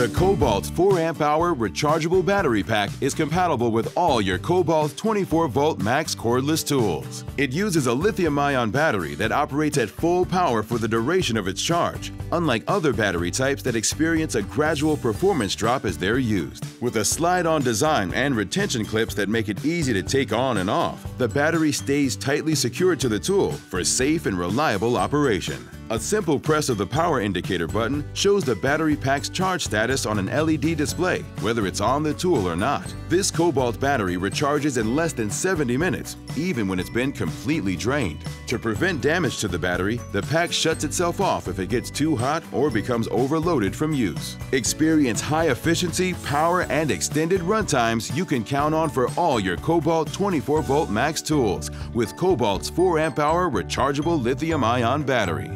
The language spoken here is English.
The Kobalt 4 amp hour rechargeable battery pack is compatible with all your Kobalt 24 volt max cordless tools. It uses a lithium ion battery that operates at full power for the duration of its charge, unlike other battery types that experience a gradual performance drop as they're used. With a slide on design and retention clips that make it easy to take on and off, the battery stays tightly secured to the tool for safe and reliable operation. A simple press of the power indicator button shows the battery pack's charge status on an LED display, whether it's on the tool or not. This Kobalt battery recharges in less than 70 minutes, even when it's been completely drained. To prevent damage to the battery, the pack shuts itself off if it gets too hot or becomes overloaded from use. Experience high efficiency, power, and extended run times you can count on for all your Kobalt 24 volt max tools with Kobalt's 4 amp hour rechargeable lithium ion battery.